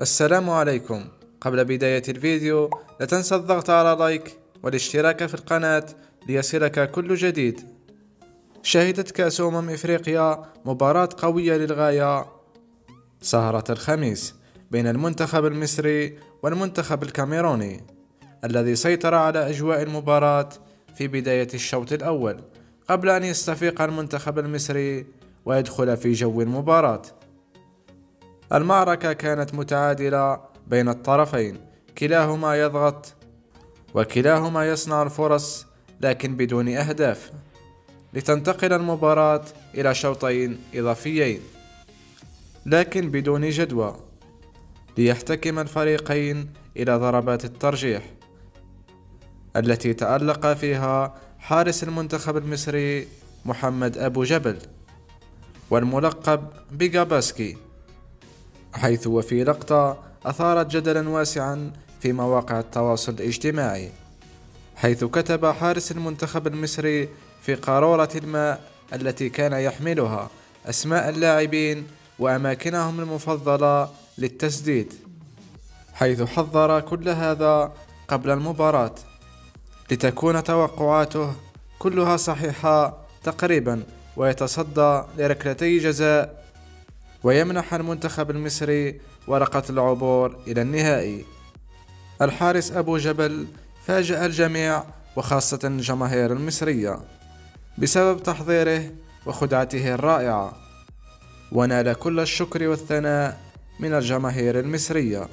السلام عليكم. قبل بداية الفيديو لا تنسى الضغط على لايك والاشتراك في القناة ليصلك كل جديد. شهدت كأس أمم إفريقيا مباراة قوية للغاية. سهرة الخميس بين المنتخب المصري والمنتخب الكاميروني الذي سيطر على أجواء المباراة في بداية الشوط الأول قبل أن يستفيق المنتخب المصري ويدخل في جو المباراة. المعركة كانت متعادلة بين الطرفين. كلاهما يضغط وكلاهما يصنع الفرص لكن بدون أهداف. لتنتقل المباراة إلى شوطين إضافيين لكن بدون جدوى. ليحتكم الفريقين إلى ضربات الترجيح التي تألق فيها حارس المنتخب المصري محمد أبو جبل والملقب بيجاباسكي حيث وفي لقطة أثارت جدلا واسعا في مواقع التواصل الاجتماعي حيث كتب حارس المنتخب المصري في قارورة الماء التي كان يحملها أسماء اللاعبين وأماكنهم المفضلة للتسديد حيث حذر كل هذا قبل المباراة لتكون توقعاته كلها صحيحة تقريبا ويتصدى لركلتي جزاء ويمنح المنتخب المصري ورقة العبور إلى النهائي. الحارس أبو جبل فاجأ الجميع وخاصة الجماهير المصرية بسبب تحضيره وخدعته الرائعة. ونال كل الشكر والثناء من الجماهير المصرية.